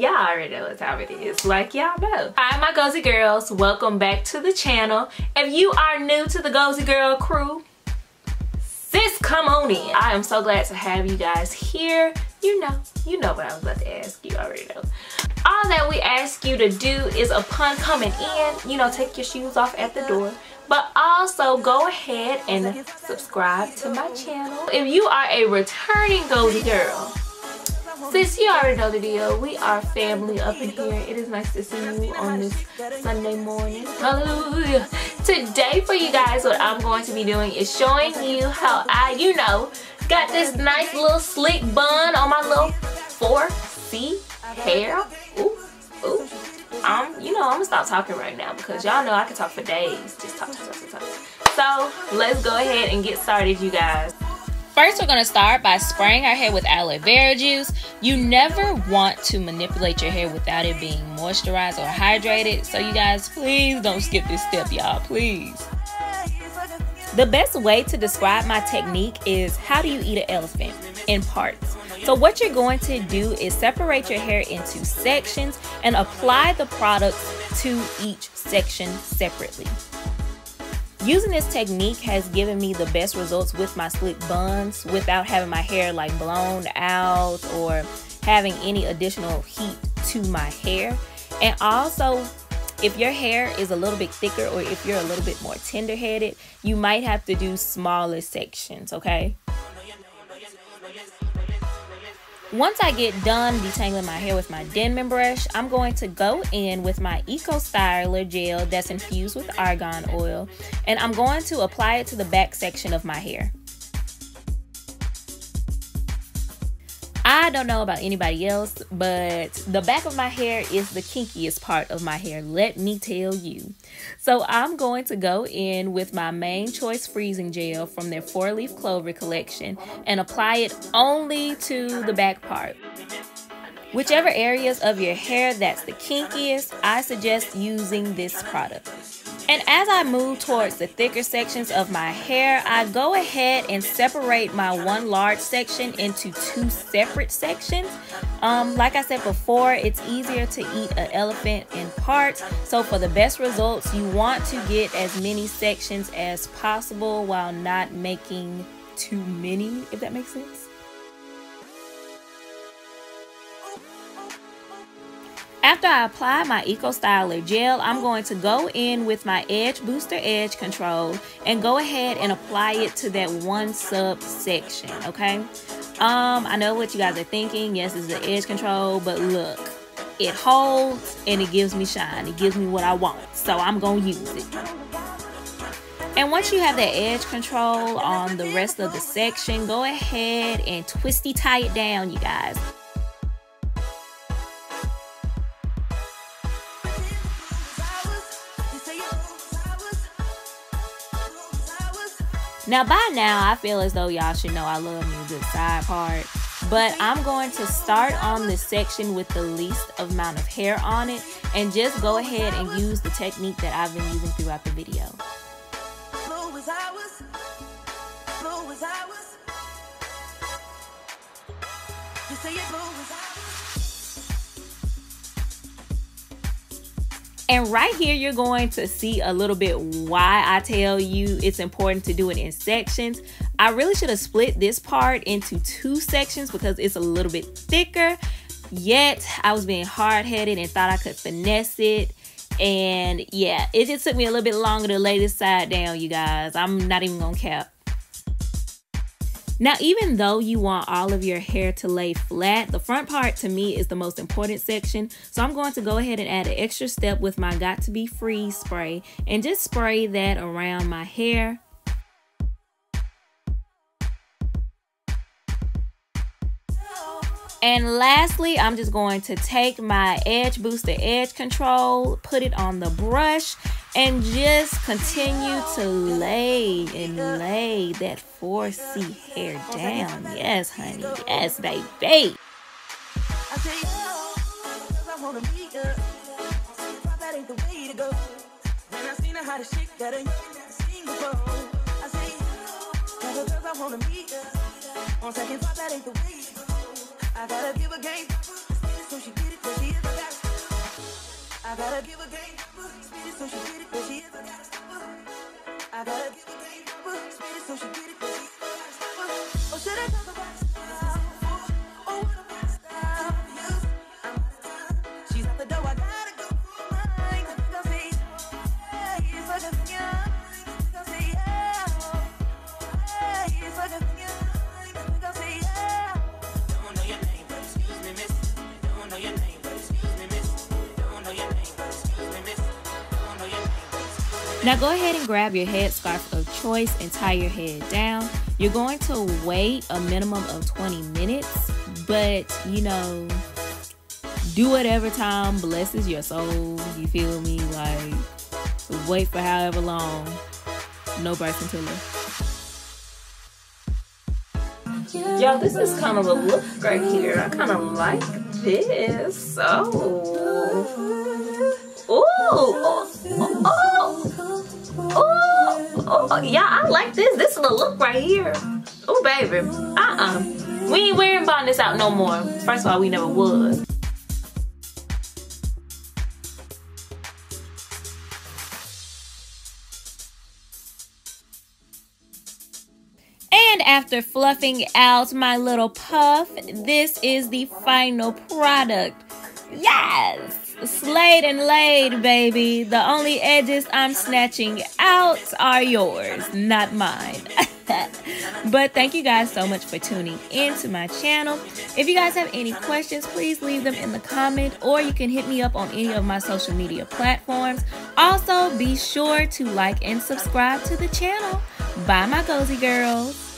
y'all already know what time it is. Like y'all know. Hi my Gozie girls. Welcome back to the channel. If you are new to the Gozie girl crew sis come on in. I am so glad to have you guys here. You know you know what i was about to ask you. Already know. All that we ask you to do is upon coming in you know take your shoes off at the door but also go ahead and subscribe to my channel. If you are a returning Gozie girl Sis, you already know the deal. We are family up in here. It is nice to see you on this Sunday morning. Hallelujah. Today for you guys, what I'm going to be doing is showing you how I, you know, got this nice little slick bun on my little 4C hair. Ooh, ooh. I'm, you know, I'm gonna stop talking right now because y'all know I can talk for days. Just talk, talk, talk, talk. So let's go ahead and get started, you guys. First, we're going to start by spraying our hair with aloe vera juice. You never want to manipulate your hair without it being moisturized or hydrated. So you guys, please don't skip this step, y'all, please. The best way to describe my technique is how do you eat an elephant? In parts. So what you're going to do is separate your hair into sections and apply the products to each section separately. Using this technique has given me the best results with my slick buns without having my hair like blown out or having any additional heat to my hair. And also, if your hair is a little bit thicker or if you're a little bit more tender headed, you might have to do smaller sections, okay? Once I get done detangling my hair with my Denman brush, I'm going to go in with my Eco Styler gel that's infused with argan oil, and I'm going to apply it to the back section of my hair. I don't know about anybody else, but the back of my hair is the kinkiest part of my hair, let me tell you. So I'm going to go in with my Mane Choice Freezing Gel from their Four Leaf Clover collection and apply it only to the back part. Whichever areas of your hair that's the kinkiest, I suggest using this product. And as I move towards the thicker sections of my hair, I go ahead and separate my one large section into two separate sections. Um, like I said before, it's easier to eat an elephant in parts. So for the best results, you want to get as many sections as possible while not making too many, if that makes sense. After I apply my Eco Styler gel, I'm going to go in with my Edge Booster Edge Control and go ahead and apply it to that one subsection, okay? Um, I know what you guys are thinking. Yes, it's the edge control, but look, it holds and it gives me shine. It gives me what I want, so I'm gonna use it. And once you have that edge control on the rest of the section, go ahead and twisty tie it down, you guys. Now, by now, I feel as though y'all should know I love me a good side part. But I'm going to start on the section with the least amount of hair on it and just go ahead and use the technique that I've been using throughout the video. And right here, you're going to see a little bit why I tell you it's important to do it in sections. I really should have split this part into two sections because it's a little bit thicker. Yet, I was being hard-headed and thought I could finesse it. And yeah, it just took me a little bit longer to lay this side down, you guys. I'm not even gonna cap. Now, even though you want all of your hair to lay flat, the front part to me is the most important section. So I'm going to go ahead and add an extra step with my Got To Be Freeze spray and just spray that around my hair. And lastly, I'm just going to take my Edge Booster Edge Control, put it on the brush, and just continue to lay and lay that 4C hair down. Yes, honey. Yes, baby. I gotta give a game. so she get it, got I gotta give a game, so she get it, cause she ever got I gotta give a game, so she get Or oh, should I talk about Now go ahead and grab your headscarf of choice and tie your head down. You're going to wait a minimum of 20 minutes, but you know, do whatever time blesses your soul. You feel me? Like, wait for however long. No Bryson Tiller. Yo, this is kind of a look right here. I kind of like this. Oh. Ooh. Yeah, I like this. This is the look right here. Oh, baby. Uh-uh. We ain't wearing bonnets out no more. First of all, we never was. And after fluffing out my little puff, this is the final product. Yes! Slayed and laid, baby. The only edges I'm snatching out are yours, not mine. but thank you guys so much for tuning in to my channel. If you guys have any questions, please leave them in the comment or you can hit me up on any of my social media platforms. Also, be sure to like and subscribe to the channel. Bye, my Gozie girls.